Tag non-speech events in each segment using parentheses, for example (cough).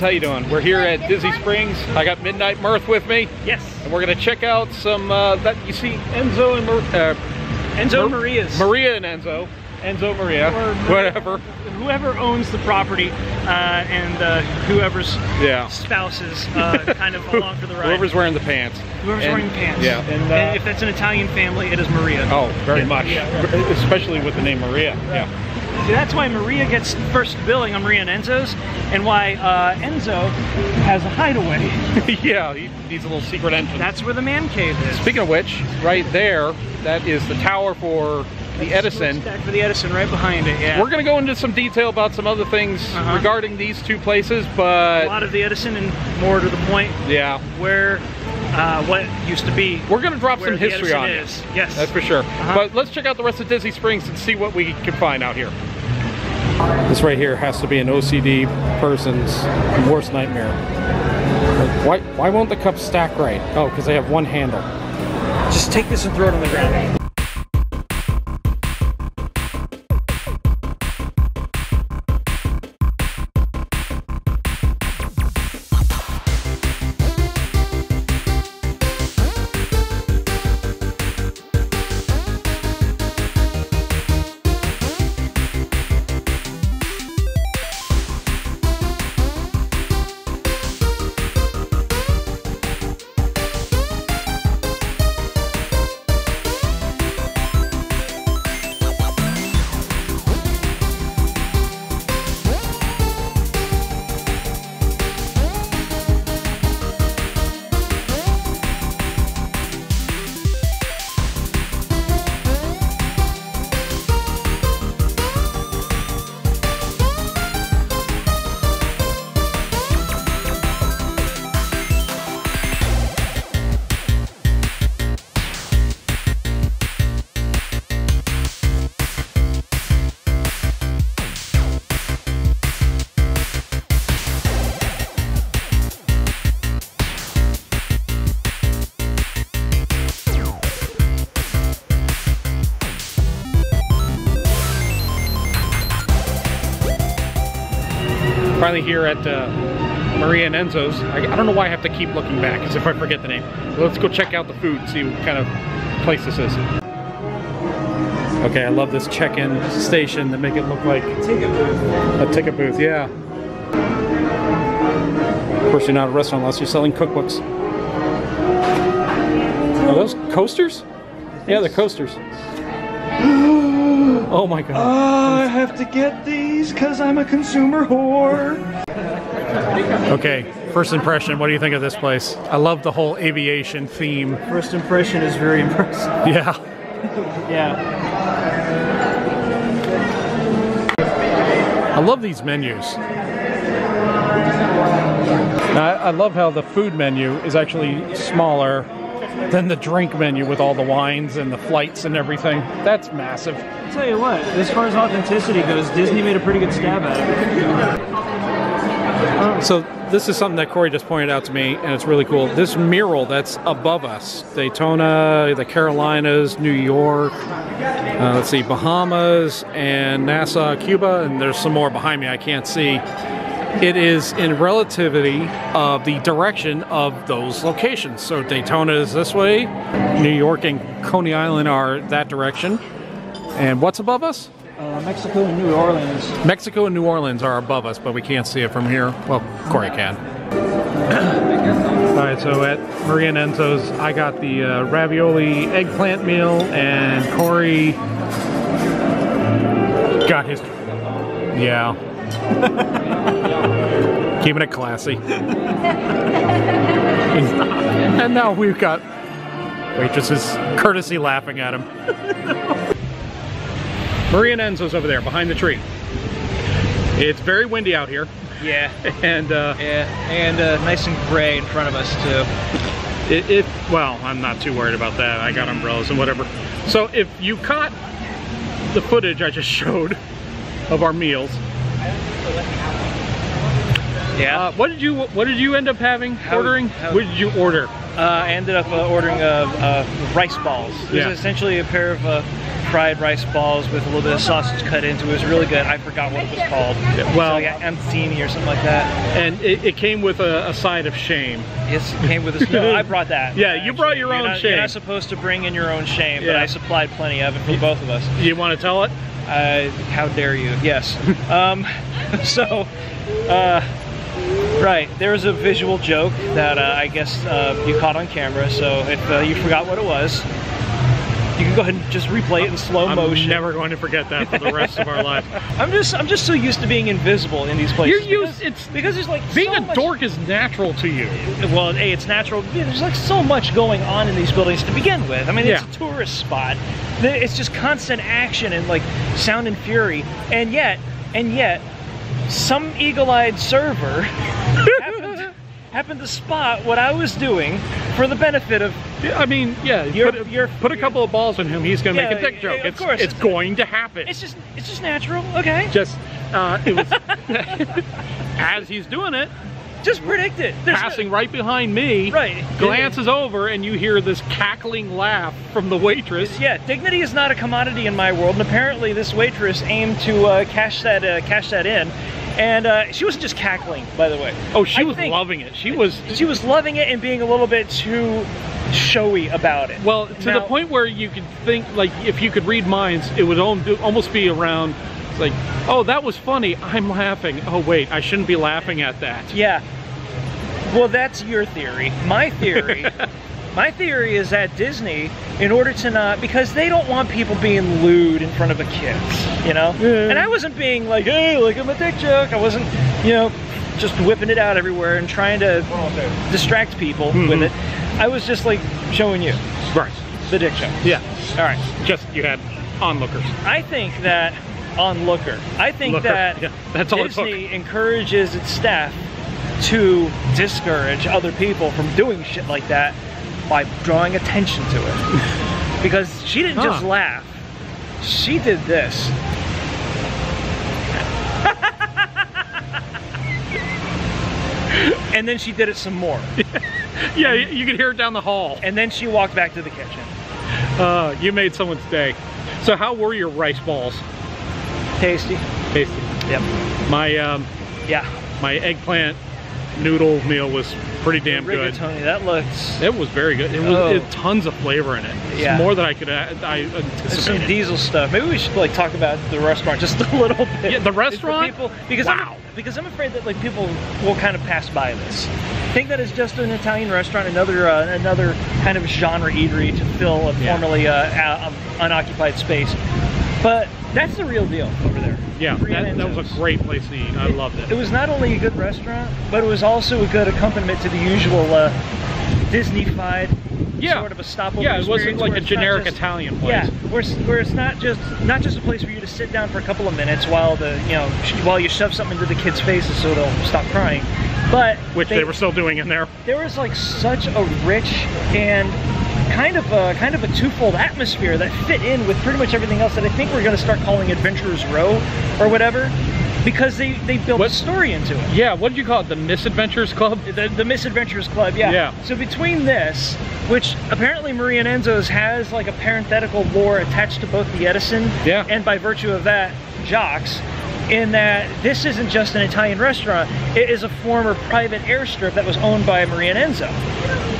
How you doing? We're here at Disney Springs. I got Midnight Mirth with me, Yes. and we're gonna check out some, uh, that, you see Enzo and Mar uh, Enzo Mar- Maria's. Maria and Enzo. Enzo Maria, Or- (laughs) whatever. Whoever owns the property uh, and uh, whoever's Yeah. spouses uh, (laughs) kind of along for the ride. Whoever's wearing the pants. Whoever's And- wearing pants. Yeah, and, uh, if it's an Italian family, it is Maria. oh, very Yeah, much. yeah. Especially with the name Maria. Yeah. See, that's why Maria gets first billing on Maria and Enzo's, and why uh, Enzo has a hideaway. (laughs) yeah, he needs a little secret entrance. That's where the man cave is. Speaking of which, right there, that is the tower for the Edison. Back for the Edison right behind it, yeah. We're going to go into some detail about some other things Uh-huh. regarding these two places, but... a lot of the Edison and more to the point yeah, where uh, what used to be we're going to drop some history on it. is. Yes. That's for sure. Uh-huh. But let's check out the rest of Disney Springs and see what we can find out here. This right here has to be an OCD person's worst nightmare. Why, why won't the cups stack right? Oh, because they have one handle. Just take this and throw it on the ground. Here at uh, Maria and Enzo's. I, I don't know why I have to keep looking back, as if I forget the name. But let's go check out the food see what kind of place this is. Okay, I love this check-in station to make it look like a ticket booth. Yeah. Of course, you're not a restaurant unless you're selling cookbooks. Are those coasters? Yeah, they're coasters. Oh my god. I have to get these because I'm a consumer whore. Okay, first impression, what do you think of this place? I love the whole aviation theme. First impression is very impressive. (laughs) Yeah. Yeah. I love these menus. I, I love how the food menu is actually smaller than the drink menu with all the wines and the flights and everything. That's massive. I'll tell you what, as far as authenticity goes, Disney made a pretty good stab at it. So this is something that Corey just pointed out to me, and it's really cool. This mural that's above us, Daytona, the Carolinas, New York, uh, let's see, Bahamas, and Nassau, Cuba, and there's some more behind me I can't see. It is in relativity of the direction of those locations. So Daytona is this way, New York and Coney Island are that direction. And what's above us? Uh, Mexico and New Orleans. Mexico and New Orleans are above us, but we can't see it from here. Well, Corey can. All right, so at Maria and Enzo's, I got the uh, ravioli eggplant meal, and Corey got his. Yeah. (laughs) Keeping it classy. (laughs) and now we've got waitresses courtesy laughing at him. (laughs) Maria and Enzo's over there behind the tree. It's very windy out here, Yeah. and uh, Yeah, and uh, nice and gray in front of us too. it, it. Well, I'm not too worried about that. I got umbrellas and whatever. So if you caught the footage I just showed of our meals, Yeah. Uh, what did you What did you end up having How- ordering? how- what did you order? Uh, I ended up uh, ordering uh, uh, rice balls. It was Yeah. essentially a pair of uh, fried rice balls with a little bit of sausage cut into it. It was really good. I forgot what it was called. well- so, yeah, Antini or something like that. And it, it came with a, a side of shame. Yes, it came with a no, I brought that. (laughs) Yeah, you brought your You're own not, shame. You're not supposed to bring in your own shame, but I supplied plenty of it for both of us. You want to tell it? Uh, how dare you? Yes. um, (laughs) so, uh, right, there was a visual joke that uh, I guess uh, you caught on camera. So if uh, you forgot what it was, you can go ahead and just replay it in slow I'm motion. never going to forget that for the rest of our (laughs) lives. I'm just, I'm just so used to being invisible in these places. You're used- because, it's- because there's like Being so a much- dork is natural to you. well, hey, it's natural. There's like so much going on in these buildings to begin with. I mean, it's a tourist spot. It's just constant action and like sound and fury. And yet, and yet, some eagle-eyed server (laughs) happened, to spot what I was doing for the benefit of. I mean, yeah. You're- put, you're- put a couple of balls in him. He's going to Yeah, make a dick joke. of it's, course. it's going to happen. It's just, it's just natural. Okay, just uh, it was (laughs) as he's doing it, just predict it. There's no- passing right behind me. Right. Glances over, and you hear this cackling laugh from the waitress. Yeah, dignity is not a commodity in my world, and apparently this waitress aimed to uh, cash that uh, cash that in, and uh, she wasn't just cackling, by the way. Oh, she I was loving it. She was She was loving it and being a little bit too showy about it. well to the point where you could think like if you could read minds, it would almost be around. It's like, oh, that was funny. I'm laughing. Oh wait, I shouldn't be laughing at that. Yeah. Well, that's your theory. My theory. (laughs) My theory is that Disney, in order to not, because they don't want people being lewd in front of the kids, you know? Yeah. And I wasn't being like, hey, look at my dick joke. I wasn't, you know, just whipping it out everywhere and trying to distract people with mm-hmm. it. I was just like showing you Right. the dick joke. Yeah. All right. Just you had onlookers. I think that onlooker. I think Looker, that yeah, that's all it. Disney encourages its staff to discourage other people from doing shit like that by drawing attention to it. (laughs) because she didn't just laugh, she did this. (laughs) and then she did it some more. (laughs) Yeah, you you could hear it down the hall. And then she walked back to the kitchen. Uh, you made someone's day. So how were your rice balls? Tasty. Tasty. Yep. My um, Yeah. my eggplant noodle meal was pretty damn good. Rigatoni, that looks It was very good. It was Oh. it tons of flavor in it. It's Yeah. more than I could uh, I There's some diesel stuff. Maybe we should like talk about the restaurant (laughs) just a little bit. Yeah, the restaurant? people, because Wow. I'm, because I'm afraid that like people will kind of pass by this, think that it's just an Italian restaurant, another uh, another kind of genre eatery to fill a Yeah. formerly uh, um, unoccupied space. But that's the real deal over there. yeah, that, that was a great place to eat. I loved It it. was not only a good restaurant, but it was also a good accompaniment to the usual uh, Disney-fied Yeah. sort of a stopover Yeah, it wasn't like a generic just- Italian place. Yeah, where, it's- where it's not just not just a place for you to sit down for a couple of minutes while the you know sh- while you shove something into the kids' faces so they'll stop crying, but Which they, were still doing in there. there was like such a rich and kind of a kind of a twofold atmosphere that fit in with pretty much everything else that I think we're going to start calling Adventurers Row or whatever because they they built What- a story into it. Yeah, what did you call it? The Misadventures Club? The, the Misadventures Club, yeah. Yeah. So between this, which apparently Maria Enzo's has like a parenthetical lore attached to both the Edison Yeah. and by virtue of that, Jocks, in that this isn't just an Italian restaurant, it is a former private airstrip that was owned by Maria Enzo.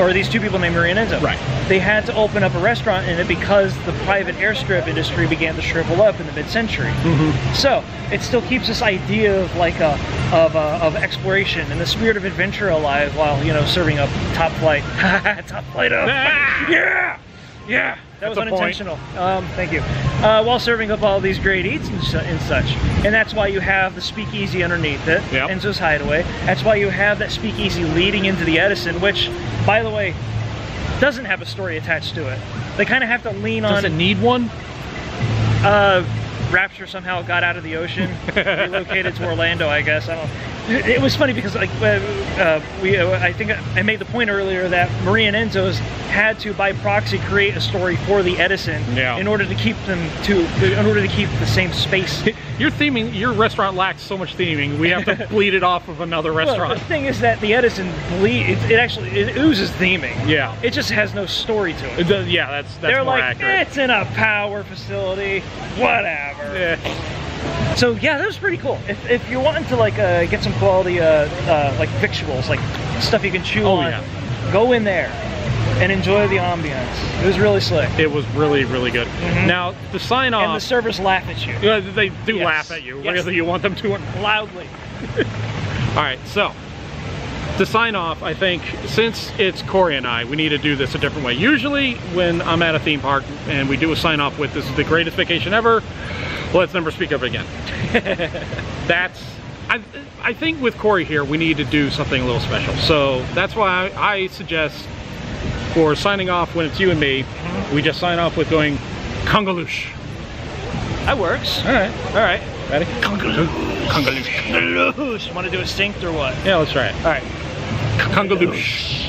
Or these two people named Maria and Enzo. Right. They had to open up a restaurant in it because the private airstrip industry began to shrivel up in the mid-century. Mm-hmm. So it still keeps this idea of like a of a, of exploration and the spirit of adventure alive while you know serving up top flight. (laughs) top flight up. yeah, yeah. That was That's a point. unintentional. Um, thank you. Uh, while serving up all these great eats and, su- and such, and that's why you have the speakeasy underneath it, Yep. Enzo's Hideaway. That's why you have that speakeasy leading into the Edison, which, by the way, doesn't have a story attached to it. They kind of have to lean Does on it need one? uh, Rapture somehow got out of the ocean, (laughs) relocated to Orlando, I guess. I don't. It was funny because like uh, uh, we, uh, I think I made the point earlier that Marie and Enzo's had to by proxy create a story for the Edison Yeah. in order to keep them to in order to keep the same space. (laughs) Your theming, your restaurant lacks so much theming. We have to (laughs) bleed it off of another Well, restaurant. the thing is that the Edison bleed it, it actually it oozes theming. Yeah. It just has no story to it. It does- yeah, that's that's They're more like, accurate. it's in a power facility, whatever. Eh, So yeah, that was pretty cool. If, if you're wanting to like uh, get some quality uh, uh, like victuals, like stuff you can chew Oh, on, yeah. go in there and enjoy the ambiance. It was really slick. it was really really good. Mhm. Now the sign off. And the servers laugh at you yeah, they do Yes. laugh at you Yes. whether you want them to or loudly. (laughs) All right, so to sign off, I think since it's Corey and I, we need to do this a different way. Usually, when I'm at a theme park and we do a sign off with "This is the greatest vacation ever," let's never speak of it again. (laughs) that's I, I think with Corey here, we need to do something a little special. So that's why I, I suggest for signing off when it's you and me, we just sign off with going Kungaloosh. That works. All right, All right. ready? Kungaloosh. Kungaloosh. Kungaloosh. Want to do a synced or what? Yeah, let's try it. All right. Kungaloosh.